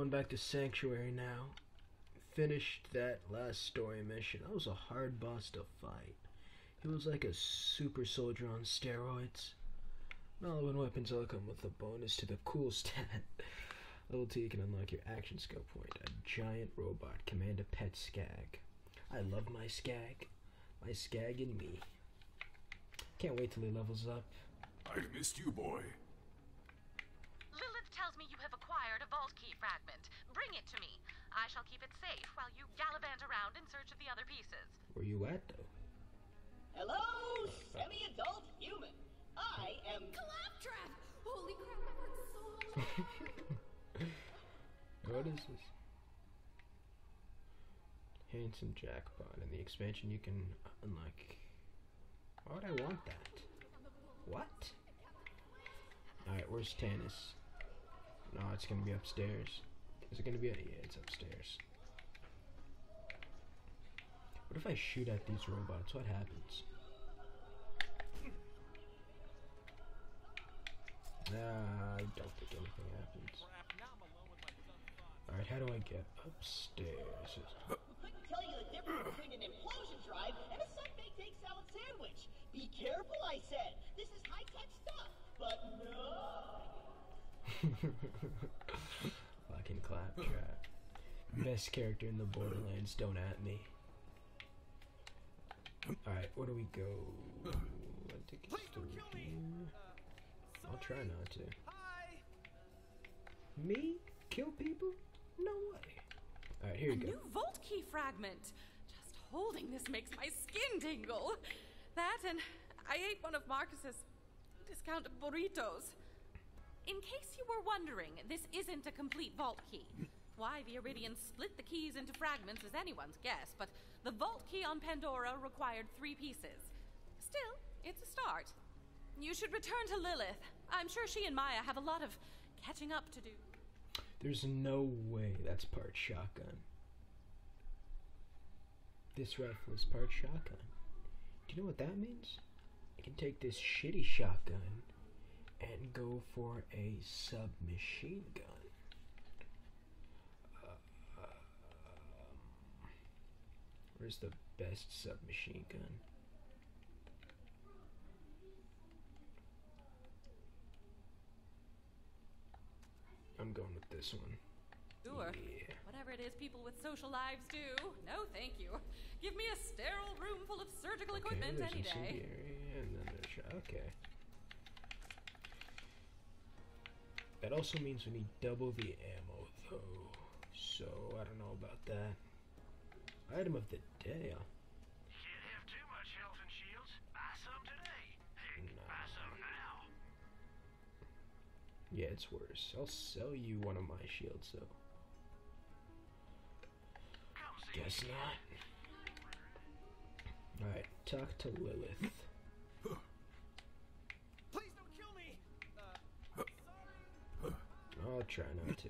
going back to Sanctuary now. Finished that last story mission. That was a hard boss to fight. He was like a super soldier on steroids. All weapons all come with a bonus to the cool stat. Level 2 you can unlock your action skill point. A giant robot. Command a pet skag. I love my skag. My skag and me. Can't wait till he levels up. I missed you, boy. Lilith tells me you have acquired a vault key fragment. Bring it to me. I shall keep it safe while you gallivant around in search of the other pieces. Where you at, though? Hello, semi-adult human. I am. Claptrap! Holy crap, I worked so hard. What is this? Handsome jackpot. In the expansion, you can unlock. Why would I want that? What? Alright, where's Tannis? No, it's gonna be upstairs. Is it gonna be? Yeah, it's upstairs. What if I shoot at these robots? What happens? Nah, I don't think anything happens. Alright, how do I get upstairs? Couldn't tell you the difference between an implosion drive and a Sunday take salad sandwich. Be careful, I said. This is high-tech stuff. But no. Fucking claptrap. Best character in the Borderlands, don't at me. Alright, where do we go? I think it's through here. Uh, I'll try not to. Me? Kill people? No way. Alright, here A you new vault key fragment. Just holding this makes my skin tingle. That and I ate one of Marcus's discounted burritos. In case you were wondering, this isn't a complete vault key. Why the Eridians split the keys into fragments is anyone's guess, but the vault key on Pandora required three pieces. Still, it's a start. You should return to Lilith. I'm sure she and Maya have a lot of catching up to do. There's no way that's part shotgun. This rifle is part shotgun. Do you know what that means? I can take this shitty shotgun and go for a submachine gun. Uh, um, where's the best submachine gun? I'm going with this one. Sure. Yeah. Whatever it is people with social lives do. No, thank you. Give me a sterile room full of surgical Okay, equipment any day. and then there's okay. That also means we need double the ammo, though. So I don't know about that. Item of the day. Huh? Can't have too much health and shields. Buy some today. Heck, No. buy some now. Yeah, it's worse. I'll sell you one of my shields, though. See Guess not. Alright, talk to Lilith. Please don't kill me! I'll try not to.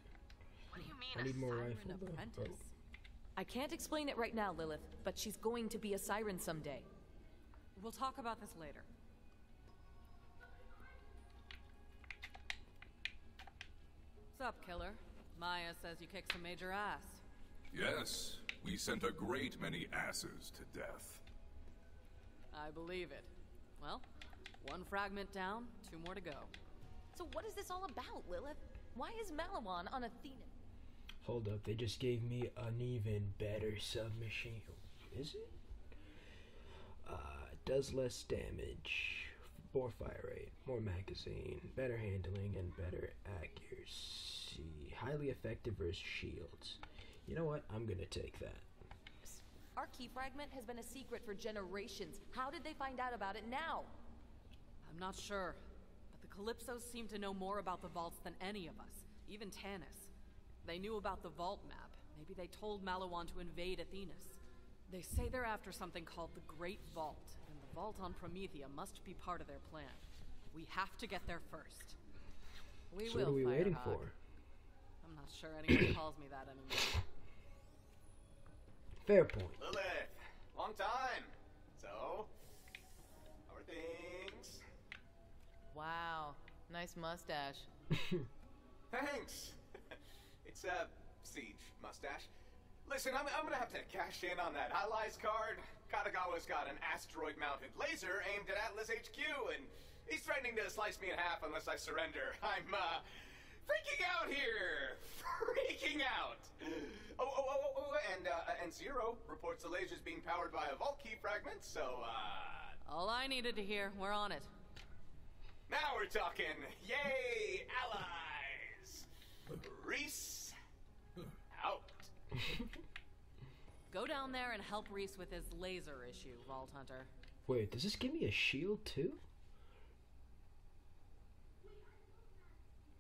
What do you mean? I need more Siren rifle, though. Oh. apprentice. I can't explain it right now, Lilith, but she's going to be a siren someday. We'll talk about this later. What's up, killer? Maya says you kicked some major ass. Yes, we sent a great many asses to death. I believe it. Well, one fragment down, two more to go. So what is this all about, Lilith? Why is Maliwan on Athena? Hold up, they just gave me an even better submachine. Is it? Uh, does less damage, more fire rate, more magazine, better handling, and better accuracy. Highly effective versus shields. You know what? I'm gonna take that. Our key fragment has been a secret for generations. How did they find out about it now? I'm not sure, but the Calypsos seem to know more about the vaults than any of us, even Tannis. They knew about the vault map. Maybe they told Maliwan to invade Athenas. They say they're after something called the Great Vault, and the vault on Promethea must be part of their plan. We have to get there first. We so will, what are we waiting for? I'm not sure anyone calls me that anymore. Fair point. Lilith! Long time! So, how are things? Nice mustache. Thanks! it's, uh, Siege mustache. Listen, I'm, I'm gonna have to cash in on that Allies card. Katagawa's got an asteroid-mounted laser aimed at Atlas HQ, and he's threatening to slice me in half unless I surrender. I'm, uh, freaking out here! Freaking out! Oh, oh, oh, oh, oh and, uh, and Zero reports the laser's being powered by a vault key fragment, so, uh... All I needed to hear. We're on it. Now we're talking! Yay! Allies! Rhys... out. Go down there and help Rhys with his laser issue, Vault Hunter. Wait, does this give me a shield too?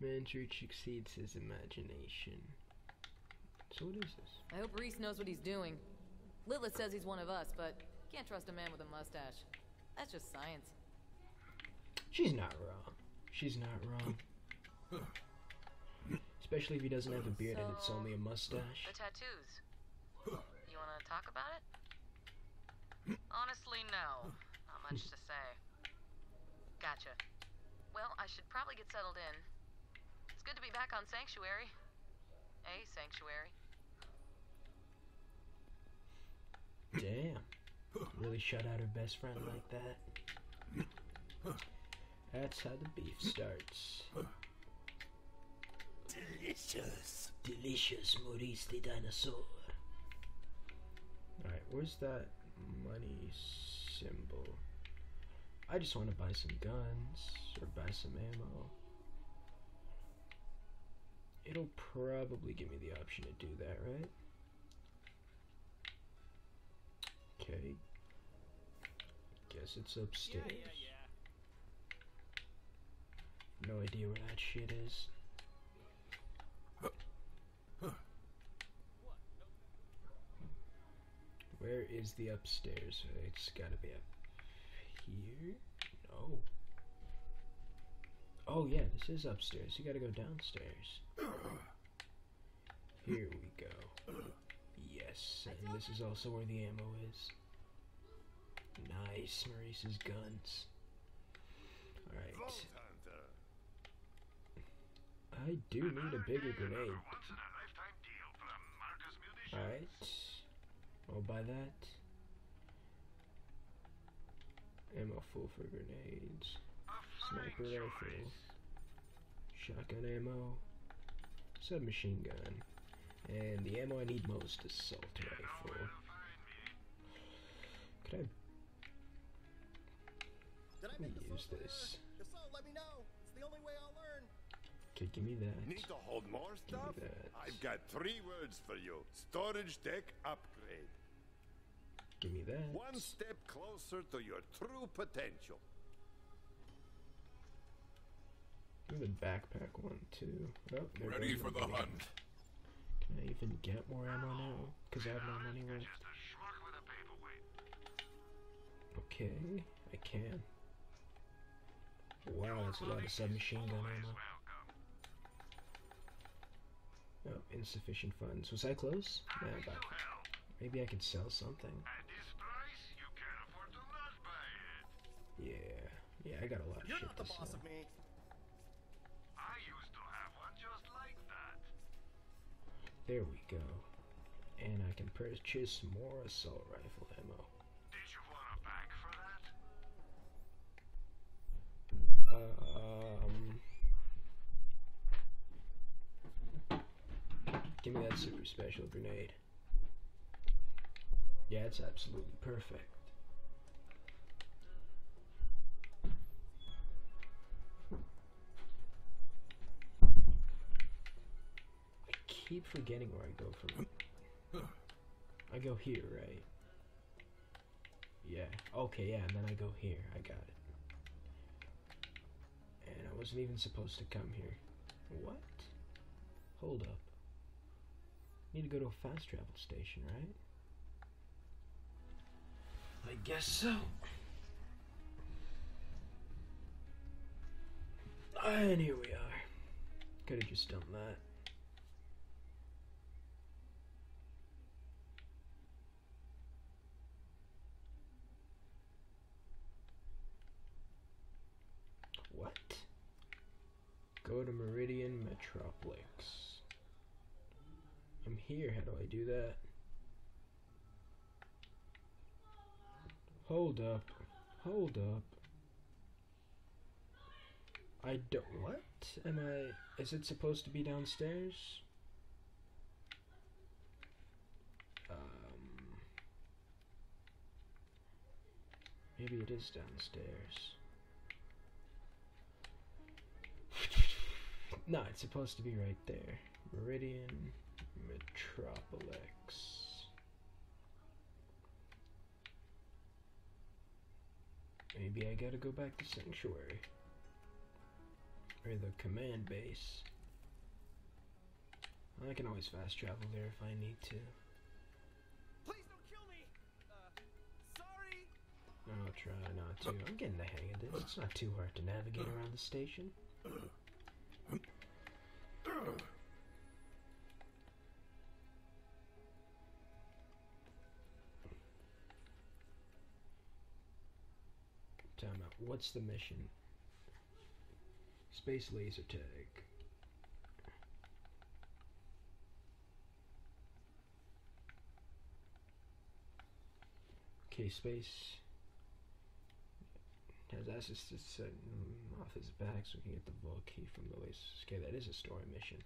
Man's reach exceeds his imagination. So what is this? I hope Rhys knows what he's doing. Lilith says he's one of us, but can't trust a man with a mustache. That's just science. She's not wrong. She's not wrong. Especially if he doesn't have a beard and it's only a mustache. The tattoos. You want to talk about it? Honestly, no. Not much to say. Gotcha. Well, I should probably get settled in. It's good to be back on Sanctuary. A Sanctuary. Damn. Really shut out her best friend like that. That's how the beef starts. Delicious. Delicious Maurice the dinosaur. Alright, where's that money symbol? I just want to buy some guns or buy some ammo. It'll probably give me the option to do that, right? Okay. Guess it's upstairs. No idea where that shit is. Where is the upstairs? It's gotta be up here? No. Oh yeah, this is upstairs. You gotta go downstairs. Here we go. Yes, and this is also where the ammo is. Nice, Maurice's guns. Alright. Vault Hunter. I do need a bigger grenade. Once in a lifetime deal from Marcus Munitions. Alright. Oh, I'll buy that. Ammo full for grenades. Sniper rifle. Shotgun ammo. Submachine gun. And the ammo I need most is assault rifle. Nowhere to find me. Could I let me use this? Okay, give me that. Need to hold more stuff? I've got three words for you. Storage deck upgrade. Give me that. One step closer to your true potential. Give me the backpack one too. Oh, Ready for the hunt. Can I even get more ammo now? Because I have no money You're left. just a schmuck with a paperweight. Okay, I can. Wow, that's a lot of submachine gun ammo. Welcome. Oh, insufficient funds. Was I close? Yeah, about. Maybe I could sell something. Price, you can afford to not buy it. Yeah, yeah, I got a lot of You're shit not the to boss sell. of me. I used to have one just like that. There we go. And I can purchase more assault rifle ammo. Did you want a bag for that? Um, give me that super special grenade. Yeah, it's absolutely perfect. I keep forgetting where I go from. I go here, right? Yeah. Okay, yeah, and then I go here. I got it. And I wasn't even supposed to come here. What? Hold up. Need to go to a fast travel station, right? I guess so. And here we are. Could have just done that. What? Go to Meridian Metroplex. I'm here. How do I do that? Hold up. Hold up. I don't. What? Am I. Is it supposed to be downstairs? Um. Maybe it is downstairs. no, it's supposed to be right there. Meridian Metropolis. Maybe I gotta go back to Sanctuary. Or the command base. I can always fast travel there if I need to. Please don't kill me. Uh, sorry. I'll try not to. I'm getting the hang of this. It's not too hard to navigate around the station. What's the mission? Space laser tag. Okay, space has access to set off his back so we can get the vault key from the laser. Okay, that is a story mission.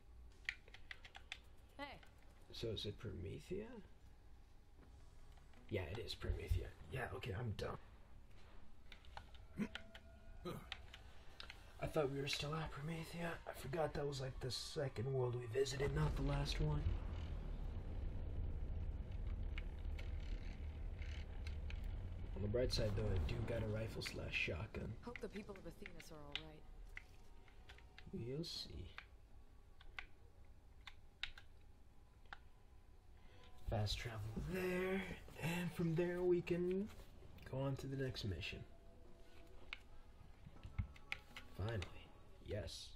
Hey, So is it Promethea? Yeah, it is Promethea. Yeah, okay, I'm done. I thought we were still at Promethea. I forgot that was like the second world we visited, not the last one. On the bright side, though, I do got a rifle slash shotgun. hope the people of Athenas are alright. We'll see. Fast travel there, and from there we can go on to the next mission. Finally, yes.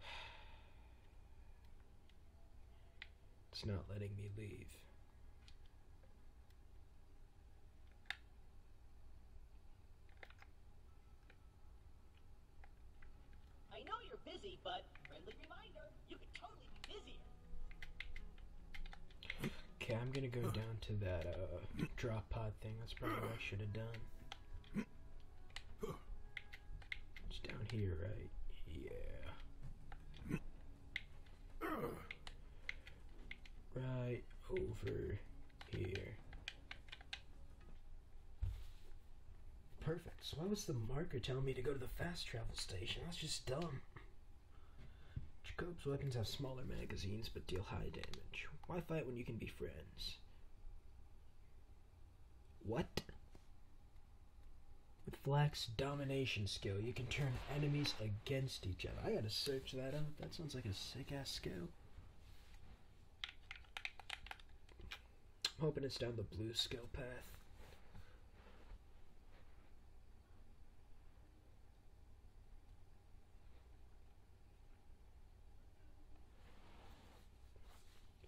It's not letting me leave. I know you're busy, but friendly reminder, you could totally be busier. Okay, I'm gonna go down to that uh, drop pod thing. That's probably what I should have done. It's down here, right? Yeah. Right over here. Perfect. So why was the marker telling me to go to the fast travel station? That's just dumb. Jakobs weapons have smaller magazines but deal high damage. Why fight when you can be friends? What? With FL4K's domination skill, you can turn enemies against each other. I gotta search that out. That sounds like a sick ass skill. I'm hoping it's down the blue skill path.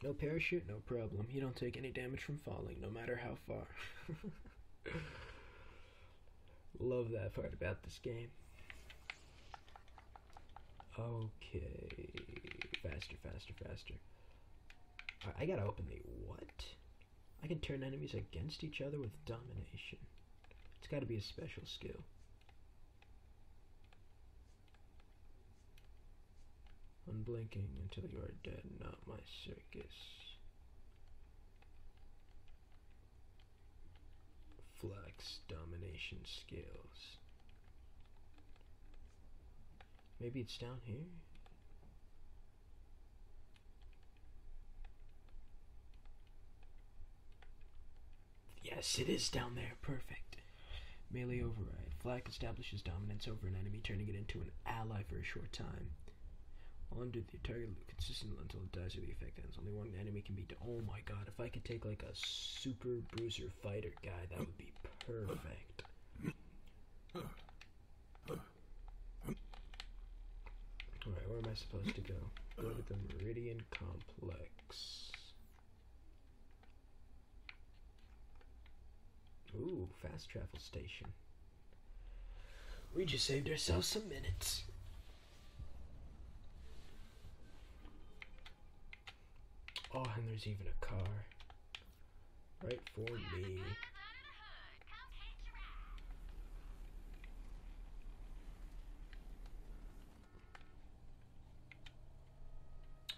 No parachute, no problem. You don't take any damage from falling, no matter how far. Love that part about this game. Okay. Faster, faster, faster. I, gotta open the what? I can turn enemies against each other with domination. It's gotta be a special skill. Unblinking until you are dead, not my circus. FL4K's domination skills. Maybe it's down here? Yes, it is down there. Perfect. Melee override. FL4K establishes dominance over an enemy, turning it into an ally for a short time. Under the target loop consistent until it dies or the effect ends. Only one enemy can be. Oh my god! If I could take like a super bruiser fighter guy, that would be perfect. Alright, where am I supposed to go? Go to the Meridian Complex. Ooh, fast travel station. We just saved ourselves some minutes. Oh, and there's even a car. Right for me.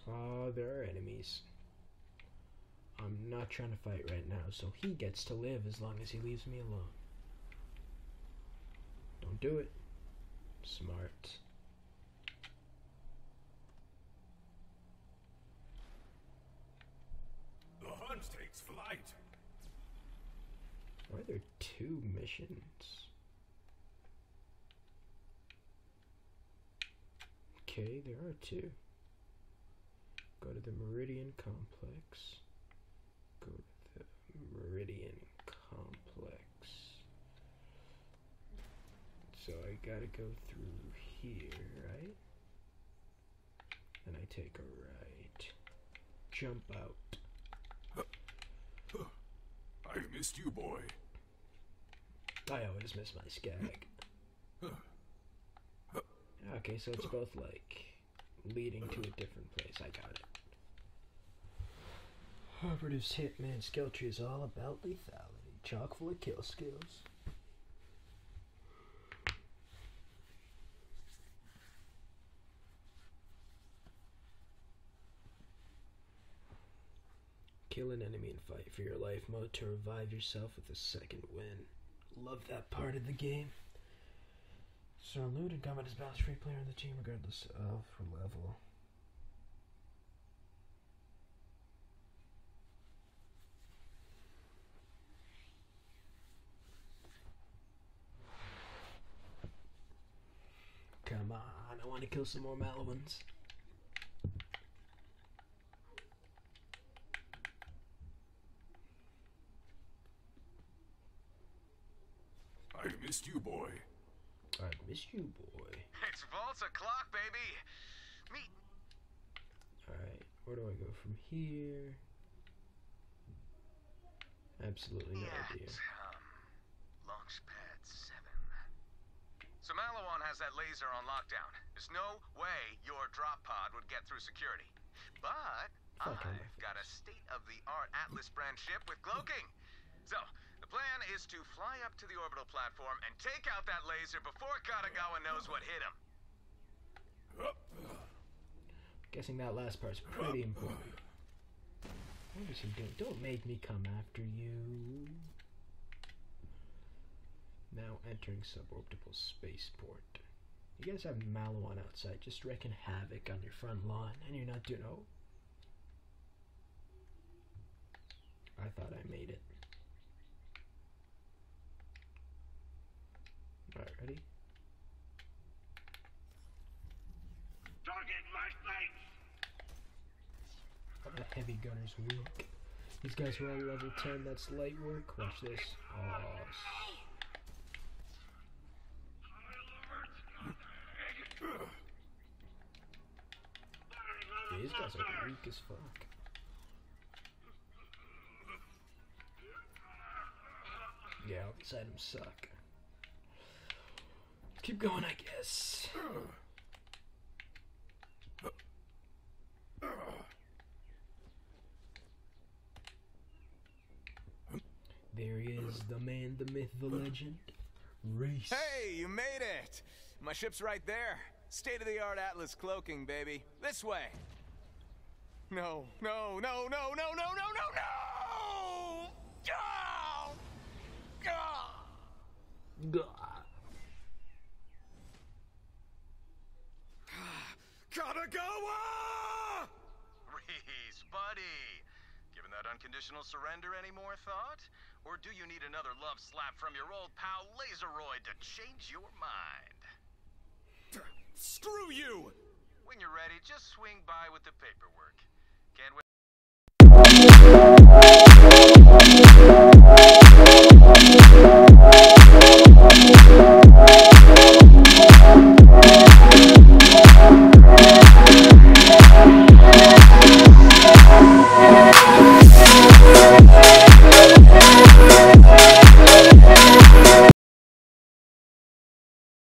Oh, there are enemies. I'm not trying to fight right now, so he gets to live as long as he leaves me alone. Don't do it. Smart. Hunt takes flight. Why are there two missions? Okay, there are two. Go to the Meridian Complex. Go to the Meridian Complex. So I gotta go through here, right? And I take a right. Jump out. I've missed you, boy. I always miss my skag. Okay, so it's both like leading to a different place. I got it. Operative's Hitman skill tree is all about lethality, chock full of kill skills. Kill an enemy and fight for your life mode to revive yourself with a second win. Love that part of the game. So loot and combat is balanced for every player on the team regardless of level. Come on, I want to kill some more Maliwans. I've missed you, boy. I missed you, boy. It's Vault's o'clock, baby. Meet. Alright, where do I go from here? Absolutely no idea. Um, launch pad 7. So Maliwan has that laser on lockdown. There's no way your drop pod would get through security. But Fuck I've got a state-of-the-art Atlas brand ship with cloaking. So, the plan is to fly up to the orbital platform and take out that laser before Katagawa knows what hit him. Guessing that last part's pretty important. What is he doing? Don't make me come after you. Now entering suborbital spaceport. You guys have Maliwan outside, just wreaking havoc on your front lawn, and you're not doing. Oh. I thought I made it. Alright, ready? Target flashlight. The heavy gunner's weak. These guys are all level 10, that's light work. Watch this. Oh, these guys are weak as fuck. Yeah, all these items suck. Keep going, I guess. There he is, the man, the myth, the legend. Rhys. Hey, you made it! My ship's right there. State of the art Atlas cloaking, baby. This way. No, no, no, no, no, no, no, no, no! Oh! Ah! Gah. Katagawa! Rhys, buddy. Given that unconditional surrender any more thought? Or do you need another love slap from your old pal Laseroid to change your mind? Screw you! When you're ready, just swing by with the paperwork. Can't wait.